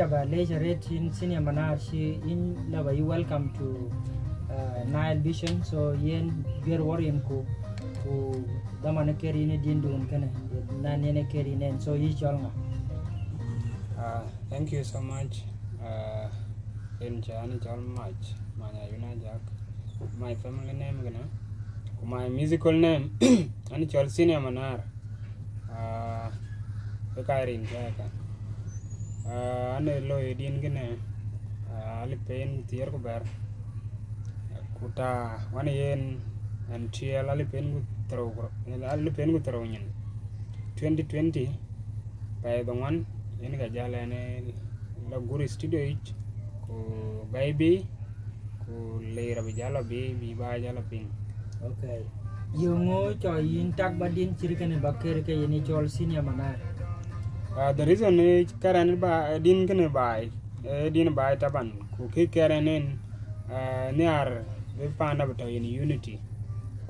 Yeah, Leisure Red in Senior Manashi in Lava, you welcome to uh, Nile Vision. So, yen beer warrior ko ko damana keri ne din dun kana na ne ne keri ne so yi cholnga. Uh, thank you so much. Uh, in Chani Chal much. Manya Yuna Jack. My family name gana. My musical name Ani Chal Senior Manar. Uh, Kairin Jaka. Uh, ane lo edin gana. Uh, ali pain tier ko ber. Kuta wane yen and tiel ali pain ku tro ali pain ku tro nyen. 2020 by the one yen ga jala ne la guri studio ich ku baby ku lera bi jala bi bi ba jala ping Okay. You ngo cho yin tak badin chirikane bakere ke yeni chol Senior Manar. Uh, the reason is karan ba din kene by eh, din bai taban ku ki karan in uh, eh, ne ar eh, be panda bata in unity.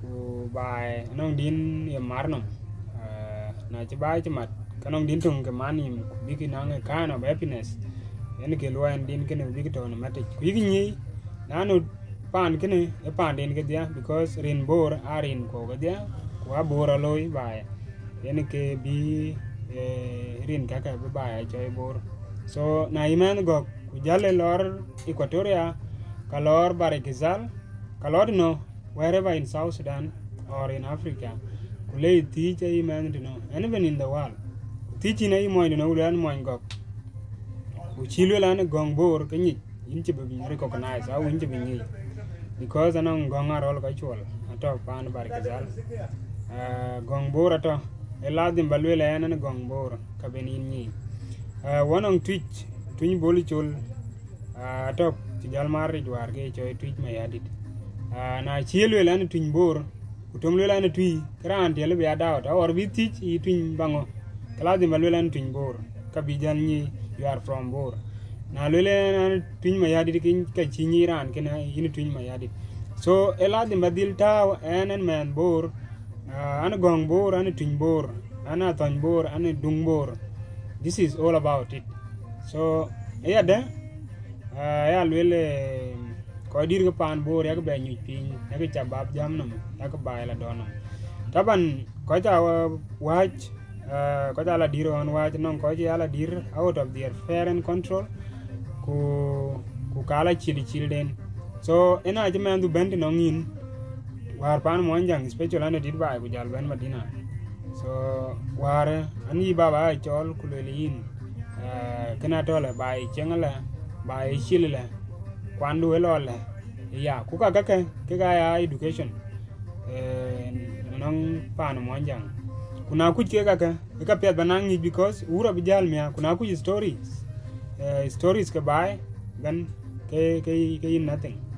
Ku by eh, nong din ye marno uh, na ci bai ci mat. Kanong din tung ke mani ku bigi nang a kind of happiness. En ke lo en din kene bigi to na mate ku yi ni nanu pan kene e pan din ke dia because rin bor arin ko ga dia ku a bor aloy bai en ke bi rin kaka be bai choy so na iman go ku jale lor equatoria ka lor barikizal ka lor no wherever in south sudan or in africa ku le teach iman no and even in the world teach na imo no ulan mo go. Ku chilo lan gong bor ke ni in recognize au in che be because anong gong arol ka chwal ato pan barikizal uh, gong bor ato eladin balwe la yanan gong bor ka benin ni eh, wonong twitch tuny boli chul. Ah, Atop tijal mar rijwar ge choy e twitch mayadit ah, na chielwe lan tuny bor utom lwe lan twi. Kran tiel bi adaw ta or bi tich i tuny bango. Eladin balwe lan tuny bor ka bijan ni you are from bor. Na lele na tuny mayadit kin ka chinyi ran kina yin e tuny mayadit so eladin badil taw enen man bor ana gong bor ana tuny bor ana thony bor ana dung bor. This is all about it. So yade uh, ya lwele ko dir ko pan bor yak be nyu pin yak chabab jam nam yak ba la donam taban ko ta wach uh, ko ta la dir on wach non ko ji ala dir out of their fair and control ku ku kala chili childen so ena je mendu bendi nongin war pan mo njang special ane dit bay ku jal ben madina so war ani baba chol kulelin. Eh, kena tole bay chengala bay chilala kwandu elole ya kuka gake kika ya education. Eh, nong pan mo njang kuna ku ke kake ka pet banangi because ura bijal mia kuna ku stories. Eh, stories ke bay gan ke ke ke nothing.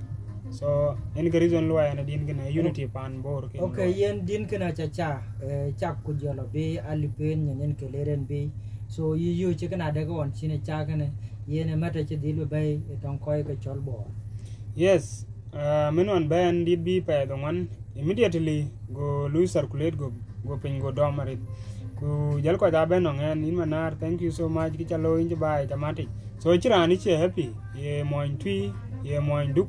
So en ga reason lo ya na din gina unity pan bor ke Okay, yen din kana cha cha eh, chak ku jolo be alipen nyen ke leren be so yi yu che kana de gon chine cha kana yen mata che dilu bay tong koy ke chol bor. yes uh, men on ban did be pa the one immediately go lose circulate go go pin go domarit ku jal ko da ben ngen in manar thank you so much ki chalo in bai tamati so chira ni che happy ye moin twi ye moin duk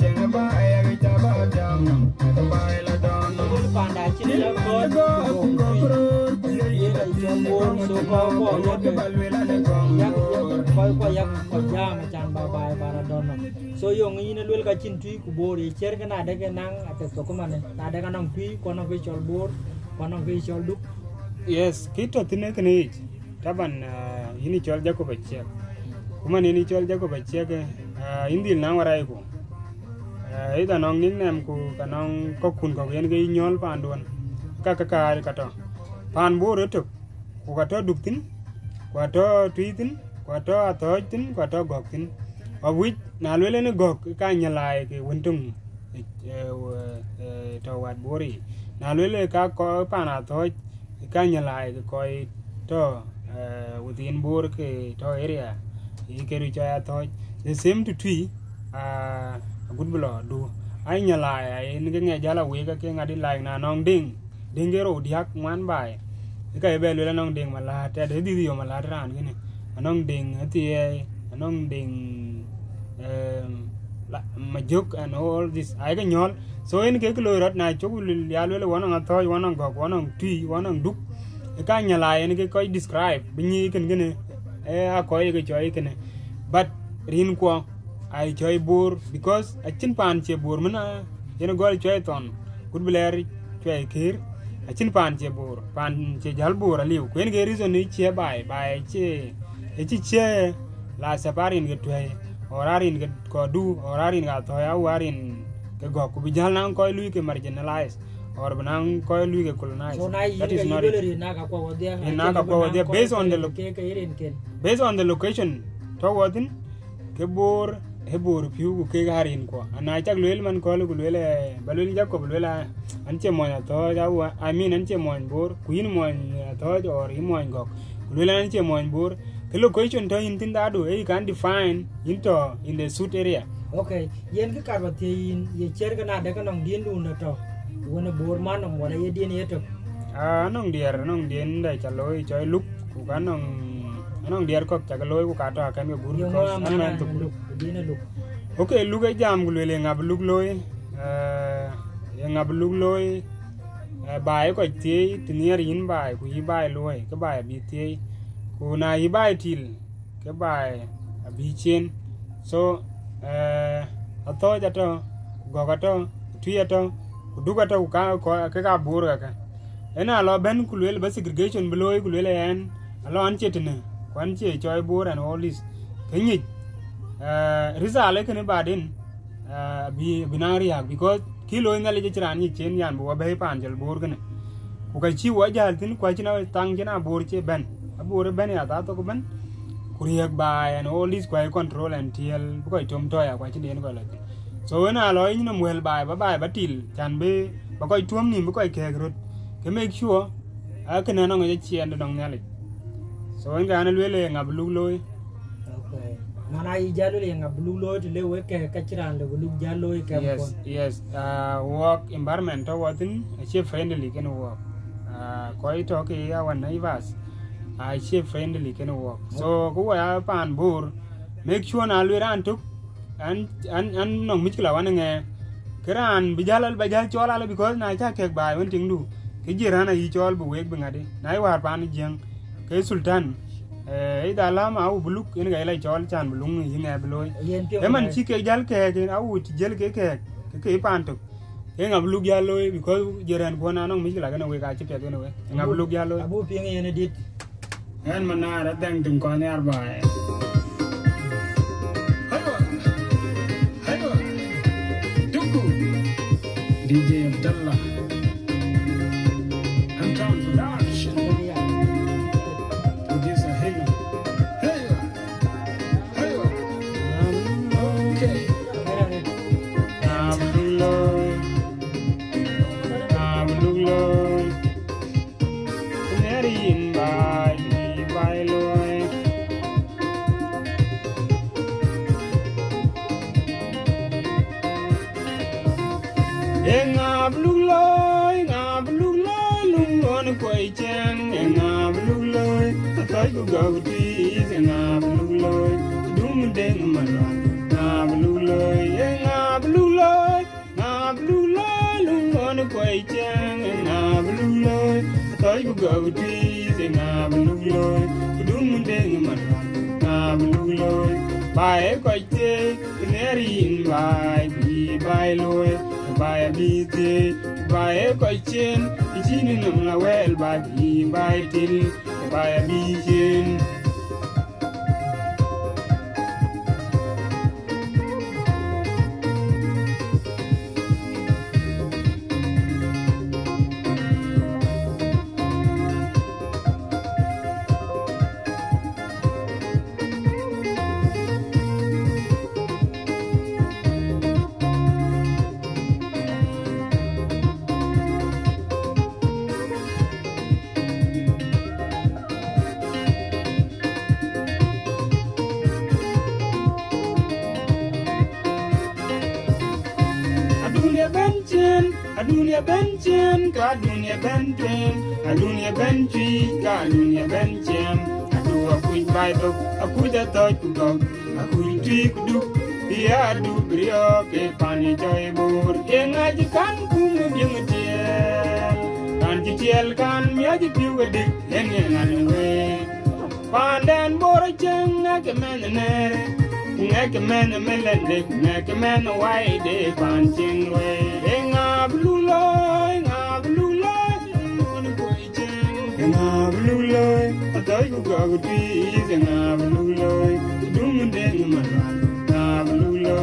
So yung ina lwel ka chin tui ku bor ye cher kana de ke nang ate to ko mane. ta de ka nang tui ko no fi chol bor ko no fi chol duk. yes kito tine tine ich taban uh, ini chol jacob achiek kuma ni chol jako achiek uh, indil nang warai ko uh, ida nong ning nem ku kanong kokun ko yen ge nyol panduan ka ka ka pan bore to ku ka to duktin ko kata tuitin ko kata atojtin ko kata goktin. Of which na lwele ni gok ka nyalai ke wuntung eh, eh, eh, to wat bori. Na lwele ka ko pan atoj ka nyalai ke ko to within bor ke to area. I ke ru cha to the same to twi uh, ah, good blood do. Ai nyalai ai ni ke nge jala we ka ke ngadi lai na nong ding ding ge ro diak man bai ka be le nong ding mala te de di yo mala ran ke ne anong ding ati anong ding um, la majuk and all this ai ga nyol so en ke lo rot na chu ya le wonong atho wonong go wonong ti wonong duk e ka nyala en ke ko describe binyi ken gene e a ko koy ke choy ken but rin ko ai choy bur because a chin pan che bur mana yen gol choy ton good bler choy kir a chin pan che bur pan che jal bur aliu kwen ge reason ni che bai bai che e chi che la saparin ge twe orarin ge ko du orarin ga to ya warin ke go ku bijal nan koy lui ke marginalize or banang koy lui ke colonize So na that is not it. na ka kwa wadia. Na ka kwa wadia based on the lo- ke ke irin ken. based on the location to wadin ke bor he bor piu ku ke garin ko ana chak lel man ko lu lel balul jak ko lel an che mo to ja wa i mean an che mo bor ku yin mo to or mo gok lel an che mo bor ke location to in tin da do e can define into in the suit area Okay, yen ke karba te yin ye cher kana de kana dien du na to. Wona bor man am wala ye dien ye to. a nong dier nong dien da chaloi choi luk ku ka nong nong dier ko chakaloi ku ka to kan ke gur ko an man to luk, ok luk e jam gu lele ngab luk loy eh ngập lúc lôi. Bài có thế thì nhớ yên bài của y bài lôi. Cái bài bị thế của na y bài til cái bài à, bị trên. So ờ, à thôi cho to gọi cái to thui cho to đu cái to cái cái cái bùa cái cái nó lo bên của lôi bớt segregation bên lôi của lôi là anh à, lo anh chết nè quan chế cho bùa and all this cái nhỉ? Ờ, Rizal cái này bà đến à, bị bị binari because because kilo ina je chiran ni chen yan bo be pan jel bor gane. Ku kai chi wa jal tin kwa china tang china bor che ben. Bor ben ya ta to ko ben. Kuriyak ba and all is kwa control and tl bu kai tom to ya kwa chin den ko la so when a lo ni mwel ba ba ba ba til, chan be, ba kai tuom ni bu kai ke grot ke make sure, a kana no nge chen dong nyale so en ga na lele ngab lu loy Okay. Mana yi jalo le nga blue lo to le we ke ka chiran le blue jalo ke yes yes uh, work environment to watin che friendly can work uh, ko ito ke ya wan naivas a che friendly can work so ko ya pan bur make sure na lu ran tuk an an an no mikla wan nge kran bijal bijal chola le because na cha ke ba won ting du ke jirana yi chol bu weg ngade na war pan jeng ke sultan eh ida lama au buluk en ga ila chol chan bulung yi nge bloy eman ci ke jal ke ke au ti jel ke ke ke pan to ke ngab lu ya loy because jeran ko na nong mi la gana we ka ci pe gana we ngab lu ya loy Abu pio yen dit. en mana ra dang tum ko ne arba hayo hayo duku dj abdallah chen ngab lu loy tay ku go ti ngab lu loy dum deng malwan ngabluloy ngabluloy ngabluloy lungon koy chang ngabluloy toy ku go ti se ngabluloy dum deng malwan ngabluloy quay koy te nerin bai bi bai loy bai bi te bae koy chen chini num la wel bai bi bai til bai bi chen adunia benchem ka adunia bentwem adunia bentwi ka adunia benchem adu akuny baidok akuny athoc kugok akuny twi kuduk. Pia adu brio ke pani joy bor ke ngaji kan kum bieng tiel. Kan ji tiel kan miaji piu gadik en ye ngani we. Panden bor ceng, ngake men nere ngake men melende ngake men waide pan cheng we. Ngablulo ngablulo blue koiche ngablulo blue ku gagti ze ngablulo dum blue malwan ngablulo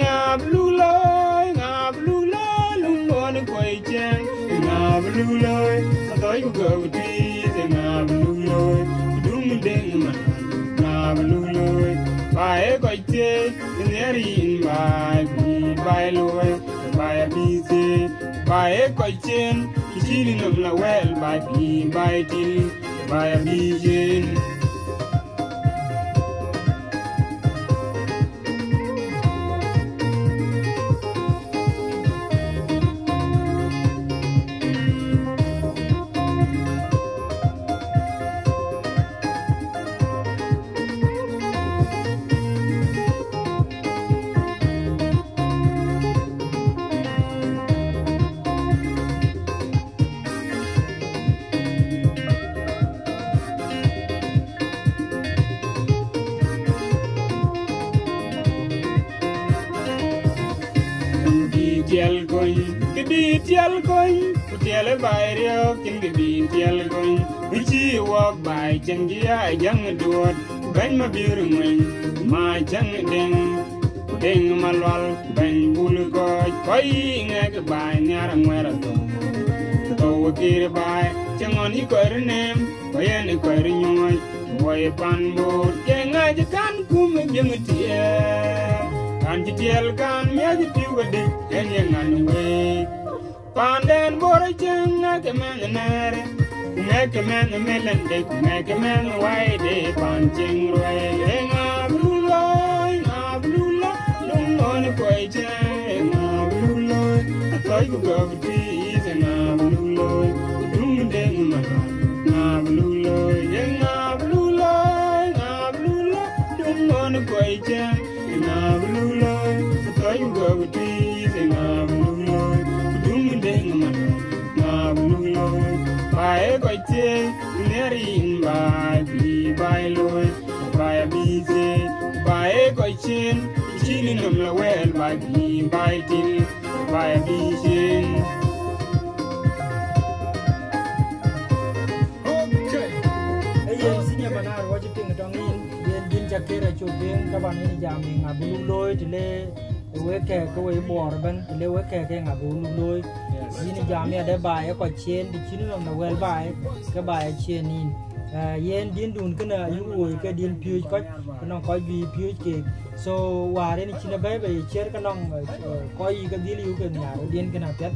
ngablulo ngablulo lum on koiche ngablulo atoy ku gagti ze ngablulo dum den malwan ngablulo Bae koi te, neri in bae bi bae loe, bae by a busy, by a question, she didn't well by being by till, by a vision. Di tiel koin, ku tiel bai rio kin di tiel koin. Uchi wok bai chang ya jang duot, bany ma bir ngwen, ma chang deng. Deng malwal, bany bul ko, koi ngek bai nyar ngwera to. To wakir bai, chang on i kwer nem, koyen i kwer nyoy. woy pan bur, chang aj kan kum jeng tiel. Kan jitiel kan mia ci piu ga dik en ye ngan we Pandan blue na kemen nare na kemen melende na kemen waide panching roe blue blulo na blulo lungon koije na blulo toy go go bae ko chin chin num la wel bai bi bai til bai bi chin. Ayen sini manar waji ping dong in yen din jakera chuping kaban ini jami ngabu loy tile we ke ko we bor ban tile we ke ke ngabu loy sini jami ada bae ko chen di chini nom na wel bae ke bae chen in yen din dun kana yu ke din piu ko nong ko bi piu ke so ware ni china bae bae cher kanong ko yi ke dili yu ke nya din kana pet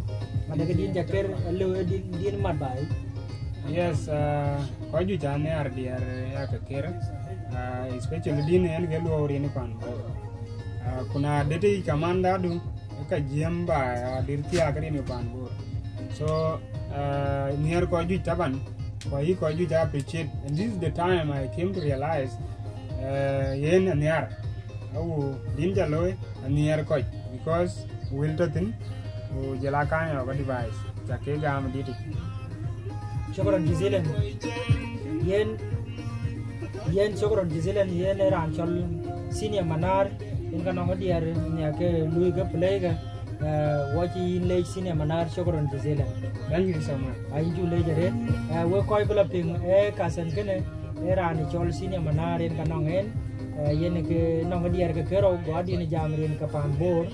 ada ke din jaker lo din din mat bae yes ko ju cha ne ar diar ya ka kera uh, especially din en ge lo ri ni pan kuna dete kamanda du ka jiem ba uh, dir ti akari ni pan so near ko ju taban ko yi ko ju ja appreciate and this is the time i came to realize uh, yen near au din ja loy anier ko because will to tin o jela ka device. Ja ke ga am diti shukran jazilan yen yen shukran jazilan yen ran chol senior manar. In ka nong diar nya ke lui ga play ga wachi le senior manar shukran jazilan thank you so much ai ju le jare we koy bula ping e kasen kene e ran chol senior manar in ka nong en yen ke nong diar ke kero go di ni jam rin ka pan bor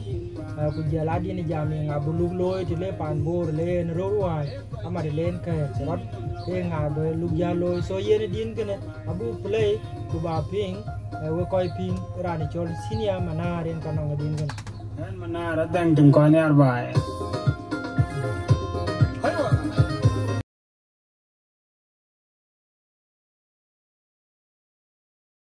ku jala di ni jam nga buluk loy ti le pan bor le en ro wa ama de len ka rot e nga be so yen din kene abu play ku ba ping we koy ping ran chol senior manar in ka nong din kene धन मना रदन टिंकोनियर बाय